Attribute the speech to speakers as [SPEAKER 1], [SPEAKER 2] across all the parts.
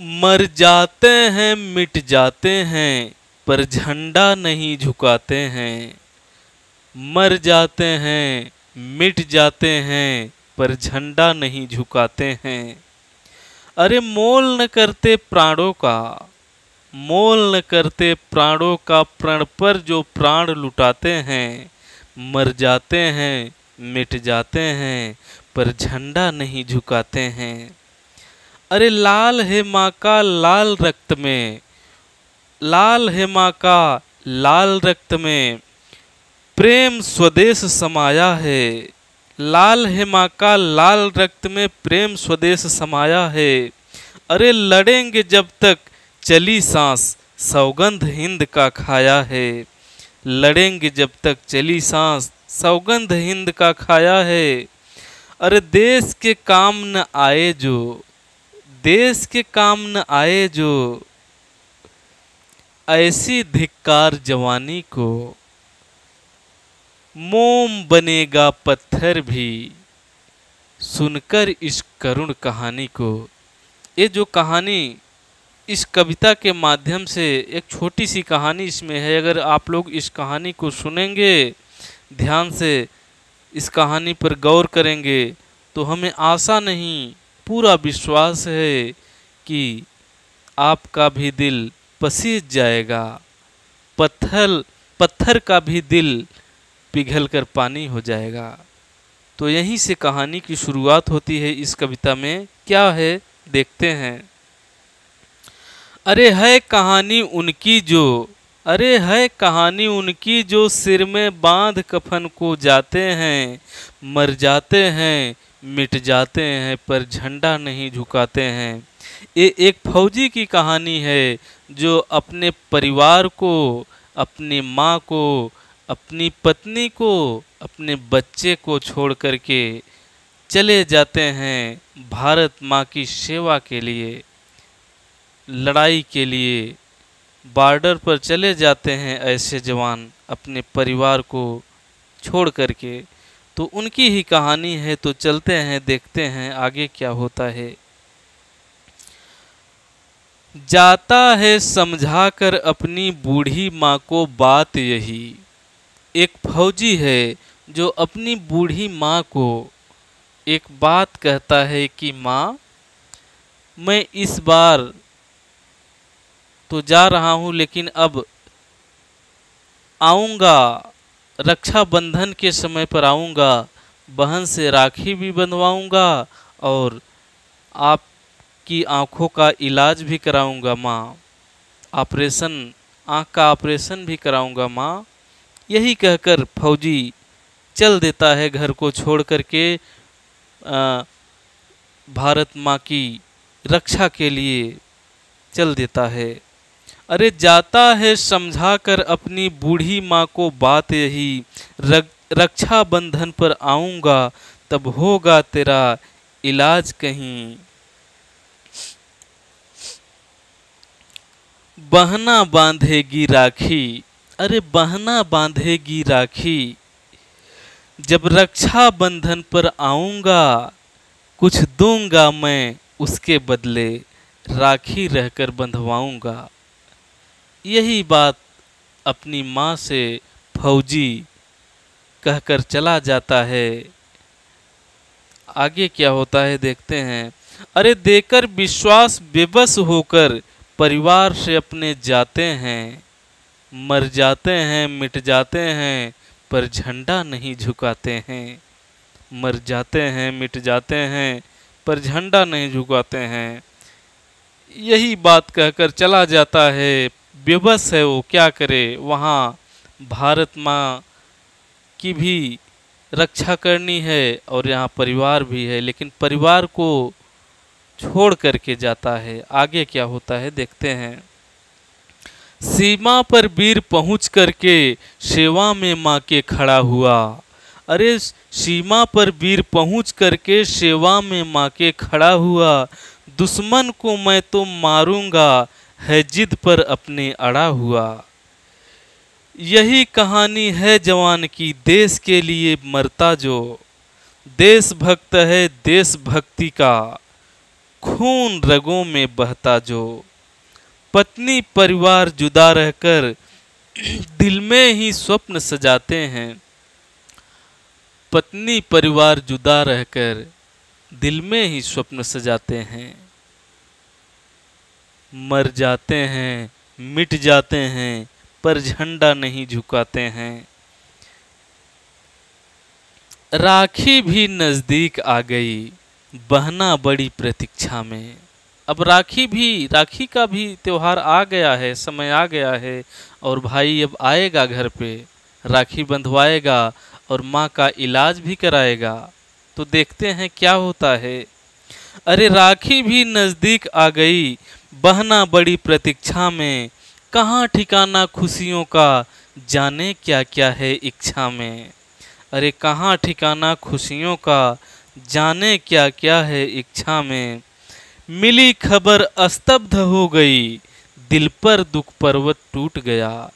[SPEAKER 1] मर जाते हैं, मिट जाते हैं, पर झंडा नहीं झुकाते हैं। मर जाते हैं, मिट जाते हैं, पर झंडा नहीं झुकाते हैं। अरे मोल न करते प्राणों का, मोल न करते प्राणों का प्रण पर जो प्राण लुटाते हैं। मर जाते हैं, मिट जाते हैं, पर झंडा नहीं झुकाते हैं। अरे लाल है माँ का लाल रक्त में, लाल है माँ का लाल रक्त में, प्रेम स्वदेश समाया है। लाल है माँ का लाल रक्त में प्रेम स्वदेश समाया है। अरे लड़ेंगे जब तक चली सांस, सौगंध हिंद का खाया है। लड़ेंगे जब तक चली सांस, सौगंध हिंद का खाया है। अरे देश के काम न आए जो देश के काम न आए जो ऐसी धिक्कार जवानी को, मोम बनेगा पत्थर भी सुनकर इस करुण कहानी को। ये जो कहानी इस कविता के माध्यम से एक छोटी सी कहानी इसमें है, अगर आप लोग इस कहानी को सुनेंगे, ध्यान से इस कहानी पर गौर करेंगे तो हमें आशा नहीं पूरा विश्वास है कि आपका भी दिल पसीज जाएगा। पत्थर पत्थर का भी दिल पिघल कर पानी हो जाएगा। तो यहीं से कहानी की शुरुआत होती है इस कविता में। क्या है? देखते हैं। अरे है कहानी उनकी जो, अरे है कहानी उनकी जो सिर में बाँध कफन को जाते हैं, मर जाते हैं मिट जाते हैं, पर झंडा नहीं झुकाते हैं। ये एक फौजी की कहानी है, जो अपने परिवार को, अपनी माँ को, अपनी पत्नी को, अपने बच्चे को छोड़ करके चले जाते हैं भारत माँ की सेवा के लिए, लड़ाई के लिए। बॉर्डर पर चले जाते हैं ऐसे जवान अपने परिवार को छोड़ करके। तो उनकी ही कहानी है तो चलते हैं, देखते हैं आगे क्या होता है। जाता है समझाकर अपनी बूढ़ी माँ को बात यही। एक फौजी है जो अपनी बूढ़ी माँ को एक बात कहता है कि, माँ, मैं इस बार तो जा रहा हूँ, लेकिन अब आऊँगा रक्षाबंधन के समय पर आऊँगा, बहन से राखी भी बंधवाऊँगा और आपकी आँखों का इलाज भी कराऊँगा माँ। ऑपरेशन, आँख का ऑपरेशन भी कराऊँगा माँ। यही कहकर फौजी चल देता है घर को छोड़ करके भारत माँ की रक्षा के लिए चल देता है। अरे जाता है समझा कर अपनी बूढ़ी माँ को बात यही रक्षा बंधन पर आऊँगा, तब होगा तेरा इलाज कहीं। बहना बांधेगी राखी, अरे बहना बांधेगी राखी, जब रक्षा बंधन पर आऊँगा, कुछ दूँगा मैं उसके बदले, राखी रहकर बंधवाऊँगा। यही बात अपनी माँ से फौजी कहकर चला जाता है। आगे क्या होता है देखते हैं। अरे देकर विश्वास बेबस होकर परिवार से अपने जाते हैं। मर जाते हैं, मिट जाते हैं, पर झंडा नहीं झुकाते हैं। मर जाते हैं, मिट जाते हैं, पर झंडा नहीं झुकाते हैं। यही बात कहकर चला जाता है बेबस है वो, क्या करे? वहाँ भारत माँ की भी रक्षा करनी है और यहाँ परिवार भी है, लेकिन परिवार को छोड़ करके जाता है। आगे क्या होता है, देखते हैं। सीमा पर वीर पहुँच करके सेवा में माँ के खड़ा हुआ। अरे, सीमा पर वीर पहुँच करके सेवा में माँ के खड़ा हुआ। दुश्मन को मैं तो मारूँगा है जिद पर अपने अड़ा हुआ। यही कहानी है जवान की, देश के लिए मरता जो। देशभक्त है देशभक्ति का, खून रगों में बहता जो। पत्नी परिवार जुदा रहकर दिल में ही स्वप्न सजाते हैं। पत्नी परिवार जुदा रहकर दिल में ही स्वप्न सजाते हैं। मर जाते हैं, मिट जाते हैं, पर झंडा नहीं झुकाते हैं। राखी भी नज़दीक आ गई, बहना बड़ी प्रतीक्षा में। अब राखी भी, राखी का भी त्यौहार आ गया है, समय आ गया है, और भाई अब आएगा घर पे, राखी बंधवाएगा, और माँ का इलाज भी कराएगा। तो देखते हैं क्या होता है। अरे राखी भी नज़दीक आ गई बहना बड़ी प्रतीक्षा में, कहाँ ठिकाना खुशियों का, जाने क्या क्या है इच्छा में? अरे कहाँ ठिकाना खुशियों का, जाने क्या क्या है इच्छा में? मिली खबर अस्तब्ध हो गई, दिल पर दुख पर्वत टूट गया।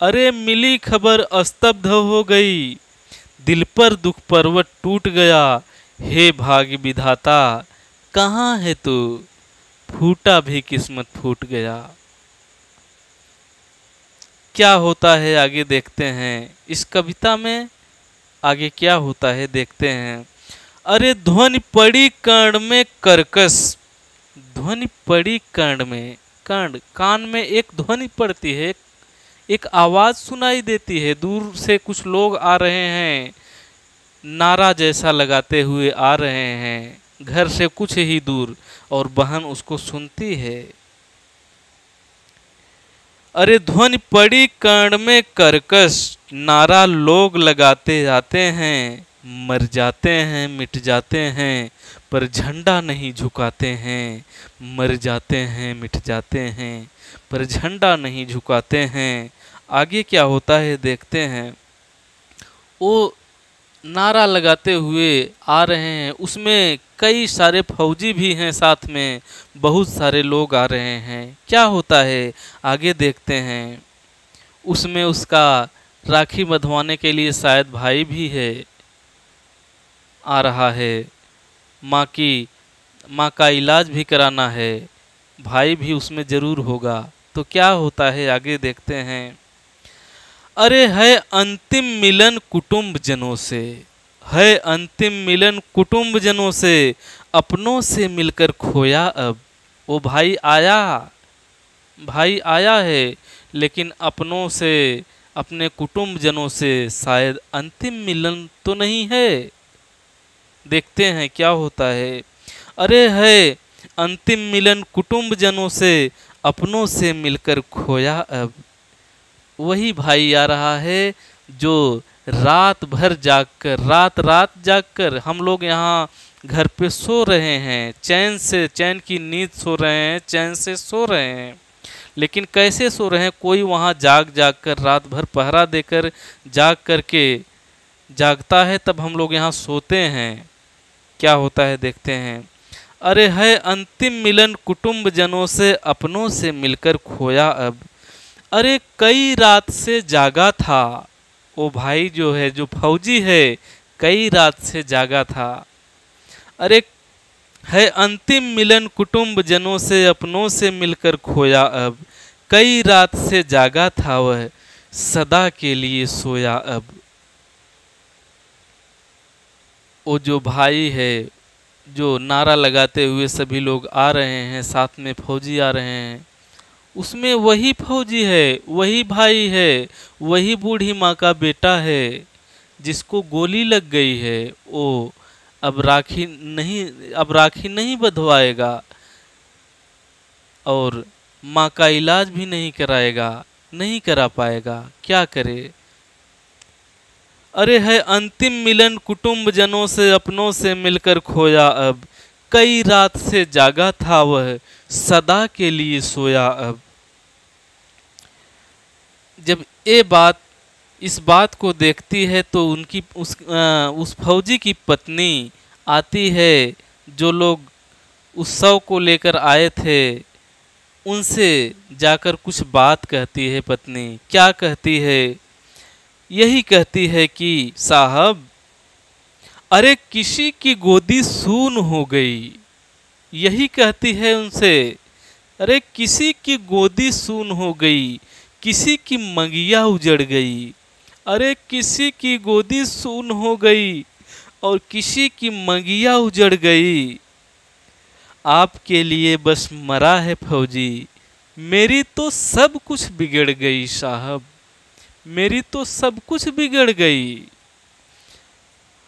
[SPEAKER 1] अरे मिली खबर अस्तब्ध हो गई, दिल पर दुख पर्वत टूट गया। हे भाग्य विधाता, कहाँ है तू? फूटा भी किस्मत फूट गया। क्या होता है आगे देखते हैं। इस कविता में आगे क्या होता है देखते हैं। अरे ध्वनि पड़ी कर्ण में करकस ध्वनि पड़ी कर्ण में कर्ण। कान में एक ध्वनि पड़ती है। एक आवाज़ सुनाई देती है। दूर से कुछ लोग आ रहे हैं। नारा जैसा लगाते हुए आ रहे हैं। घर से कुछ ही दूर और बहन उसको सुनती है। अरे ध्वनि पड़ी कर्ण में करकस नारा लोग लगाते जाते हैं, मर जाते हैं, मिट जाते हैं, पर झंडा नहीं झुकाते हैं, मर जाते हैं, मिट जाते हैं, पर झंडा नहीं झुकाते हैं। आगे क्या होता है देखते हैं। वो नारा लगाते हुए आ रहे हैं। उसमें कई सारे फौजी भी हैं साथ में। बहुत सारे लोग आ रहे हैं। क्या होता है? आगे देखते हैं। उसमें उसका राखी बंधवाने के लिए शायद भाई भी है। आ रहा है। माँ की, माँ का इलाज भी कराना है। भाई भी उसमें ज़रूर होगा। तो क्या होता है? आगे देखते हैं। अरे है अंतिम मिलन कुटुंब जनों से, है अंतिम मिलन कुटुंब जनों से, अपनों से मिलकर खोया अब। वो भाई आया भाई आया है, लेकिन अपनों से, अपने कुटुंब जनों से शायद अंतिम मिलन तो नहीं है। देखते हैं क्या होता है। अरे है अंतिम मिलन कुटुंब जनों से, अपनों से मिलकर खोया अब। वही भाई आ रहा है जो रात भर जागकर, रात रात जागकर हम लोग यहाँ घर पे सो रहे हैं। चैन से, चैन की नींद सो रहे हैं, चैन से सो रहे हैं। लेकिन कैसे सो रहे हैं? कोई वहाँ जाग जाग कर रात भर पहरा देकर जाग करके जागता है, तब हम लोग यहाँ सोते हैं। क्या होता है देखते हैं। अरे है अंतिम मिलन कुटुंब जनों से, अपनों से मिलकर खोया अब। अरे कई रात से जागा था। वो भाई जो है, जो फौजी है, कई रात से जागा था। अरे है अंतिम मिलन कुटुंब जनों से, अपनों से मिलकर खोया अब। कई रात से जागा था वह, सदा के लिए सोया अब। वो जो भाई है, जो नारा लगाते हुए सभी लोग आ रहे हैं, साथ में फौजी आ रहे हैं। उसमें वही फौजी है, वही भाई है, वही बूढ़ी माँ का बेटा है, जिसको गोली लग गई है। वो अब राखी नहीं, अब राखी नहीं बधवाएगा और माँ का इलाज भी नहीं कराएगा, नहीं करा पाएगा। क्या करे? अरे है अंतिम मिलन कुटुंब जनों से, अपनों से मिलकर खोया अब। कई रात से जागा था वह सदा के लिए सोया अब। जब ये बात इस बात को देखती है तो उनकी उस आ, उस फौजी की पत्नी आती है जो लोग उस शव को लेकर आए थे। उनसे जाकर कुछ बात कहती है पत्नी। क्या कहती है? यही कहती है कि साहब अरे किसी की गोदी सून हो गई। यही कहती है उनसे, अरे किसी की गोदी सून हो गई, किसी की मंगिया उजड़ गई। अरे किसी की गोदी सून हो गई और किसी की मंगिया उजड़ गई। आपके लिए बस मरा है फौजी, मेरी तो सब कुछ बिगड़ गई साहब, मेरी तो सब कुछ बिगड़ गई।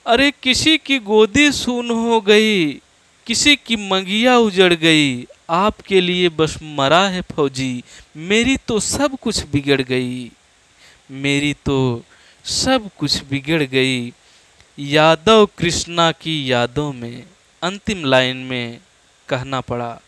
[SPEAKER 1] अरे किसी की गोदी सुन हो गई, किसी की मंगिया उजड़ गई, आपके लिए बस मरा है फौजी, मेरी तो सब कुछ बिगड़ गई। मेरी तो सब कुछ बिगड़ गई, यादव कृष्णा की यादों में, अंतिम लाइन में कहना पड़ा।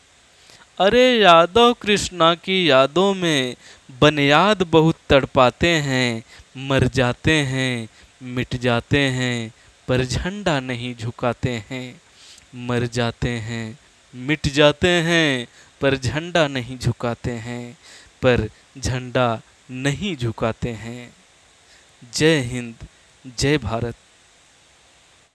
[SPEAKER 1] अरे यादव कृष्णा की यादों में बनयाद बहुत तड़पाते हैं, मर जाते हैं, मिट जाते हैं पर झंडा नहीं झुकाते हैं, मर जाते हैं, मिट जाते हैं, पर झंडा नहीं झुकाते हैं, पर झंडा नहीं झुकाते हैं। जय हिंद, जय भारत।